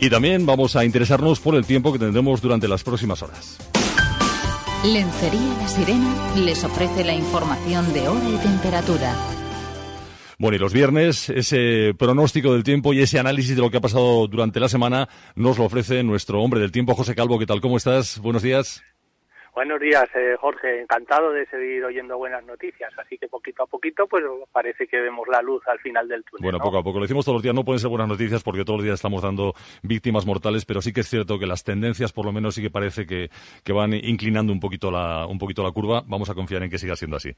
Y también vamos a interesarnos por el tiempo que tendremos durante las próximas horas. Lencería La Sirena les ofrece la información de hora y temperatura. Bueno, y los viernes, ese pronóstico del tiempo y ese análisis de lo que ha pasado durante la semana nos lo ofrece nuestro hombre del tiempo, José Calvo. ¿Qué tal? ¿Cómo estás? Buenos días. Buenos días, eh, Jorge. Encantado de seguir oyendo buenas noticias. Así que poquito a poquito, pues parece que vemos la luz al final del túnel. Bueno, poco a poco. Lo decimos todos los días. No pueden ser buenas noticias porque todos los días estamos dando víctimas mortales, pero sí que es cierto que las tendencias, por lo menos, sí que parece que, que van inclinando un poquito, la, un poquito la curva. Vamos a confiar en que siga siendo así.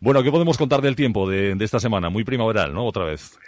Bueno, ¿qué podemos contar del tiempo de, de esta semana? Muy primaveral, ¿no? Otra vez.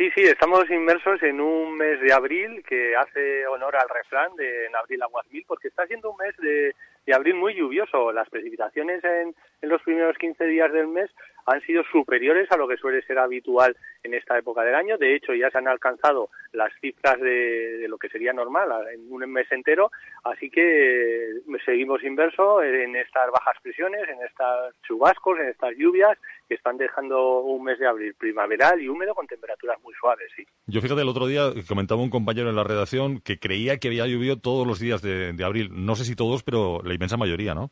Sí, sí, estamos inmersos en un mes de abril que hace honor al refrán de en abril aguas mil, porque está siendo un mes de, abril muy lluvioso. Las precipitaciones en, en los primeros 15 días del mes han sido superiores a lo que suele ser habitual en esta época del año. De hecho, ya se han alcanzado las cifras de, lo que sería normal en un mes entero. Así que seguimos inverso en estas bajas presiones, en estos chubascos, en estas lluvias que están dejando un mes de abril primaveral y húmedo con temperaturas muy suaves. Sí. Yo fíjate, el otro día comentaba un compañero en la redacción que creía que había llovido todos los días de abril. No sé si todos, pero la inmensa mayoría, ¿no?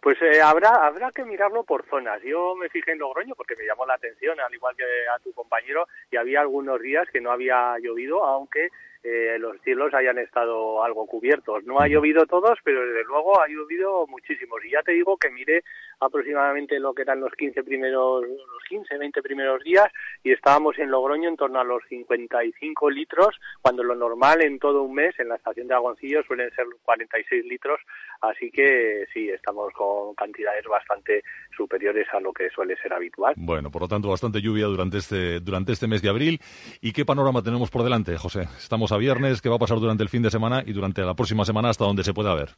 Pues eh, habrá habrá que mirarlo por zonas. Yo me fijé en Logroño porque me llamó la atención, al igual que a tu compañero, y había algunos días que no había llovido, aunque eh, los cielos hayan estado algo cubiertos. No ha llovido todos, pero desde luego ha llovido muchísimos. Y ya te digo que mire aproximadamente lo que eran los 15 primeros, los 15, 20 primeros días y estábamos en Logroño en torno a los 55 litros, cuando lo normal en todo un mes en la estación de Agoncillo suelen ser 46 litros, así que sí, estamos con cantidades bastante superiores a lo que suele ser habitual. Bueno, por lo tanto, bastante lluvia durante este, durante este mes de abril. ¿Y qué panorama tenemos por delante, José? Estamos viernes, ¿qué va a pasar durante el fin de semana y durante la próxima semana hasta donde se pueda ver?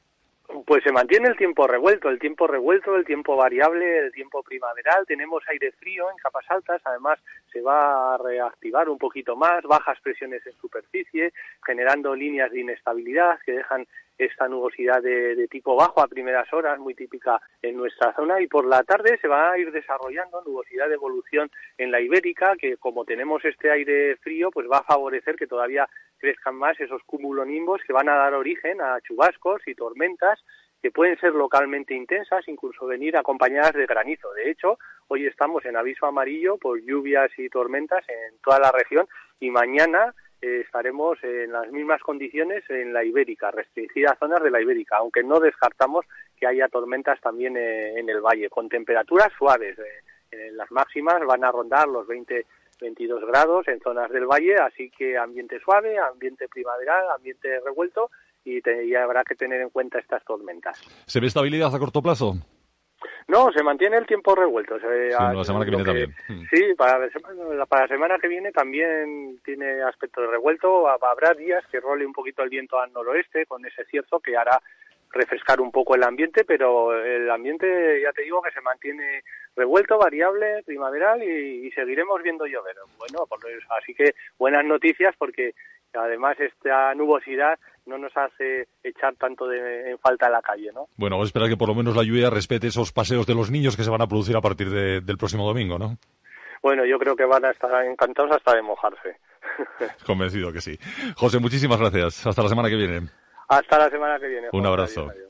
Pues se mantiene el tiempo revuelto, el tiempo revuelto, el tiempo variable, el tiempo primaveral. Tenemos aire frío en capas altas, además se va a reactivar un poquito más, bajas presiones en superficie, generando líneas de inestabilidad que dejan esta nubosidad de, de, tipo bajo a primeras horas, muy típica en nuestra zona, y por la tarde se va a ir desarrollando nubosidad de evolución en la ibérica, que como tenemos este aire frío, pues va a favorecer que todavía crezcan más esos cumulonimbos que van a dar origen a chubascos y tormentas que pueden ser localmente intensas, incluso venir acompañadas de granizo. De hecho, hoy estamos en aviso amarillo por lluvias y tormentas en toda la región y mañana eh, estaremos en las mismas condiciones en la Ibérica, restringidas zonas de la Ibérica, aunque no descartamos que haya tormentas también eh, en el valle, con temperaturas suaves. Eh, las máximas van a rondar los 20 22 grados en zonas del valle, así que ambiente suave, ambiente primaveral, ambiente revuelto y, te, y habrá que tener en cuenta estas tormentas. ¿Se ve estabilidad a corto plazo? No, se mantiene el tiempo revuelto. Se, sí, la semana que viene que, también. Sí, para la, semana, para la semana que viene también tiene aspecto de revuelto. Habrá días que role un poquito el viento al noroeste con ese cierzo que hará refrescar un poco el ambiente, pero el ambiente, ya te digo, que se mantiene revuelto, variable, primaveral y, y seguiremos viendo llover. Bueno, pues, así que buenas noticias porque además esta nubosidad no nos hace echar tanto de, en falta la calle, ¿no? Bueno, vamos a esperar que por lo menos la lluvia respete esos paseos de los niños que se van a producir a partir de, del próximo domingo, ¿no? Bueno, yo creo que van a estar encantados hasta de mojarse. Convencido que sí. José, muchísimas gracias. Hasta la semana que viene. Hasta la semana que viene. Un abrazo. Adiós, adiós.